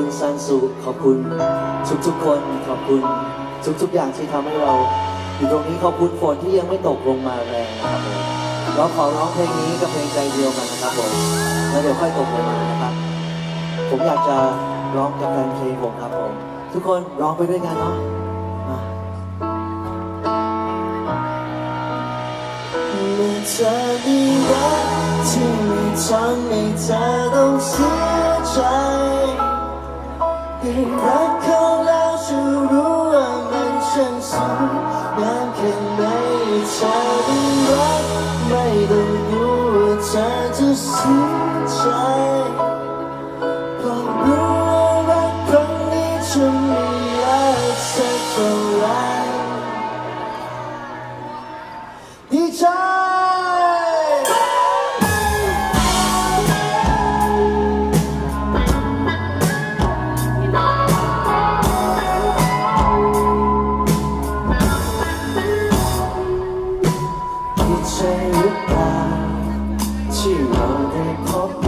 คุณซันสุขอบคุณทุกทุกๆคนขอบคุณทุกทุกๆอย่างที่ทำให้เรา อยู่ตรงนี้ขอบคุณฝนที่ยังไม่ตกลงมาแรงนะครับผมเราขอร้องเพลงนี้กับเพลงใจเดียวกันนะครับผมแล้วเดี๋ยวค่อยตกลงมานะครับ ผมอยากจะร้องกับแฟนเพลงผมครับผมทุกคนร้องไปด้วยกันเนาะมาเมื่อเธอมีรักที่ไม่ทำให้เธอต้องเสียใจ รักเขาแล้วจะรู้ว่ามันช่างสุดงามแค่ไหนเธอได้รักไม่ต้องรู้ว่าเธอจะเสียใจเพราะรู้ว่ารักครั้งนี้จะไม่ยากสักเท่าไหรดีใจ พบ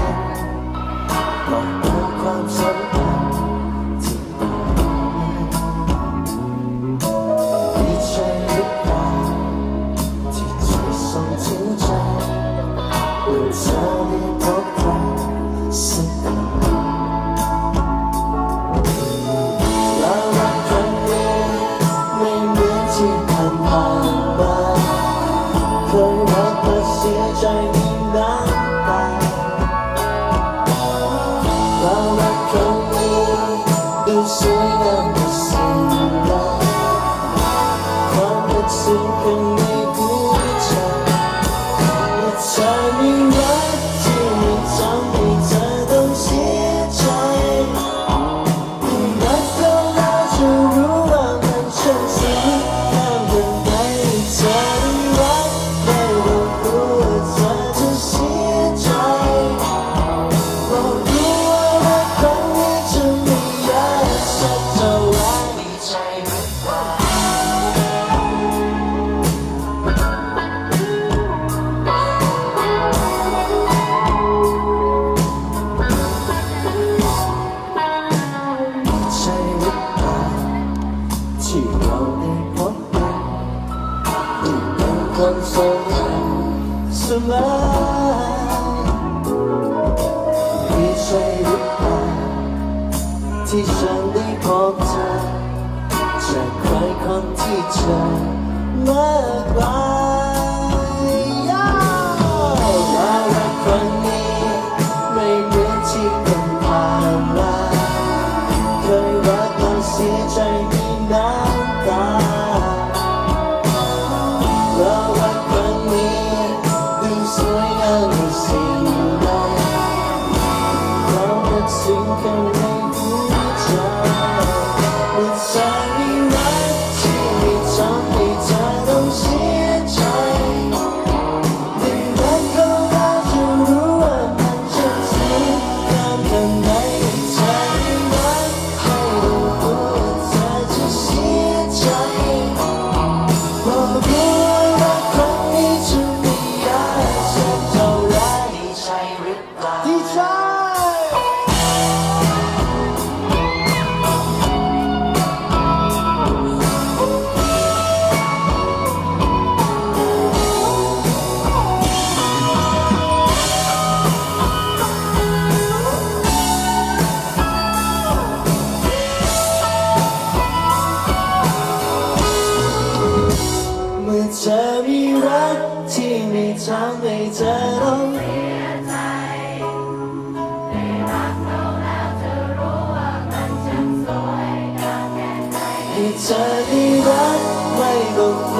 สวยเสมอมีใช่หรือเปล่าที่ฉันได้พบเธอจากใครคนที่เธอมากกว่าย มื่ เธอมีรักที่ไม่ทำให้เธอต้องเสียใจในรักเราแล้วเธอรู้ว่ามันจะสวยงามแค่ไหนให้เธอมีรักไม่ต้อง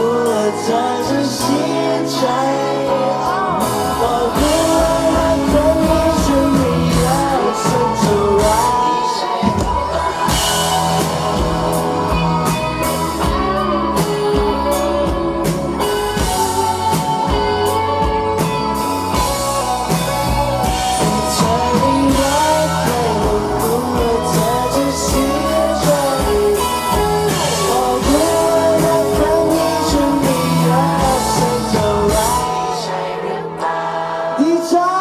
Dicha.